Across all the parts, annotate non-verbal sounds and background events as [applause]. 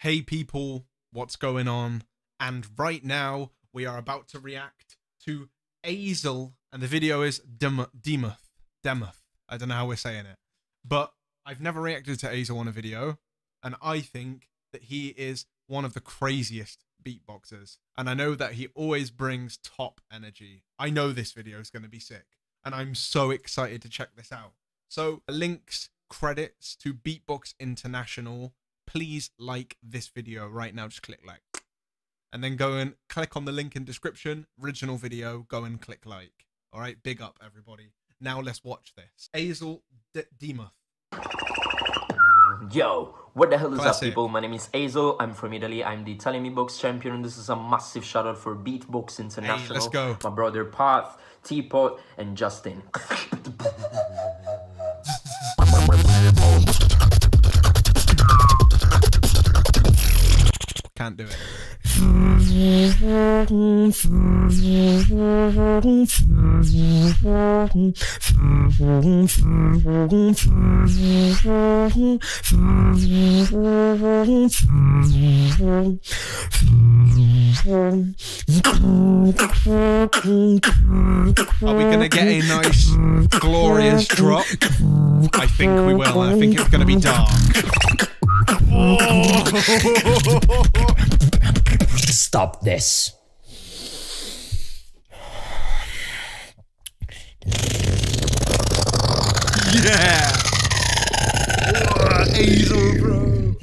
Hey people, what's going on? And right now we are about to react to Azel, and the video is Dem- Demuth. Demuth. I don't know how we're saying it, but I've never reacted to Azel on a video, and I think that he is one of the craziest beatboxers, and I know that he always brings top energy. I know this video is going to be sick, and I'm so excited to check this out. So links, credits to Beatbox International. Please like this video right now. Just click like. And then go and click on the link in description. Original video. Go and click like. All right. Big up, everybody. Now let's watch this. Azel D- Demuth. Yo, what the hell is up, people? My name is Azo. I'm from Italy. I'm the Italian beatbox champion, and this is a massive shout out for Beatbox International. Hey, let's go. My brother Path, Teapot, and Justin. [laughs] do it. Are we gonna get a nice, glorious drop? I think we will. I think it's gonna be dark. [laughs] Stop this. Yeah. Azel, bro.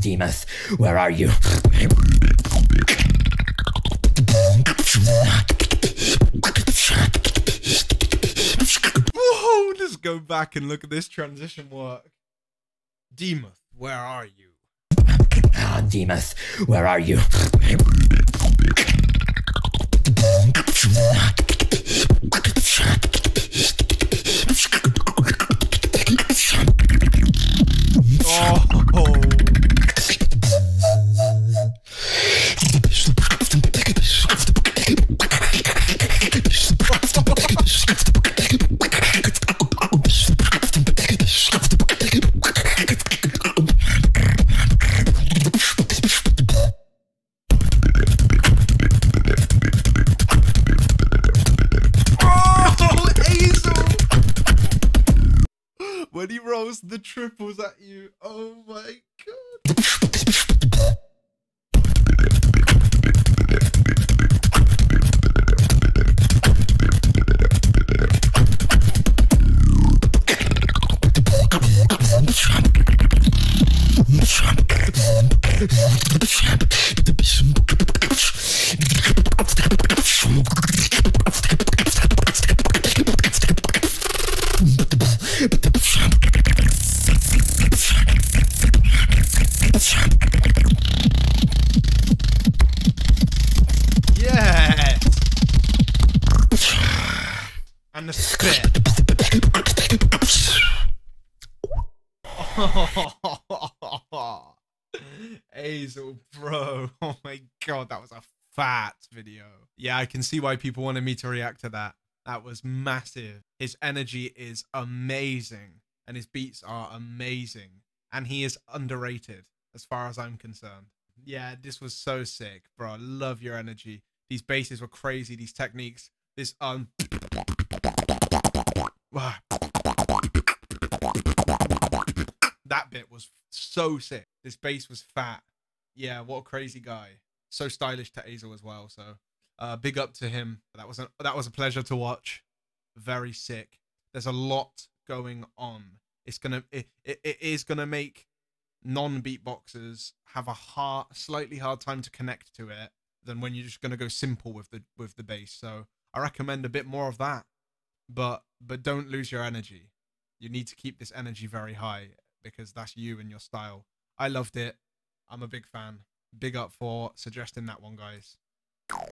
Demuth, where are you? Just go back and look at this transition work. Demuth, where are you? Ah, Demuth, where are you? Rolls the triples at you, oh my god. And the spit. [laughs] Azel, bro. [laughs] Oh my god, that was a fat video. Yeah, I can see why people wanted me to react to that. That was massive. His energy is amazing, and his beats are amazing. And he is underrated as far as I'm concerned. Yeah, this was so sick, bro. I love your energy. These basses were crazy. These techniques. This um. [sighs] That bit was so sick. This bass was fat. Yeah, what a crazy guy. So stylish to Azel as well. So, uh, big up to him. That was a that was a pleasure to watch. Very sick. There's a lot going on. It's gonna it, it, it is gonna make non beatboxers have a hard, slightly hard time to connect to it than when you're just gonna go simple with the with the bass. So I recommend a bit more of that, but but don't lose your energy. You need to keep this energy very high because that's you and your style. I loved it. I'm a big fan. Big up for suggesting that one, guys.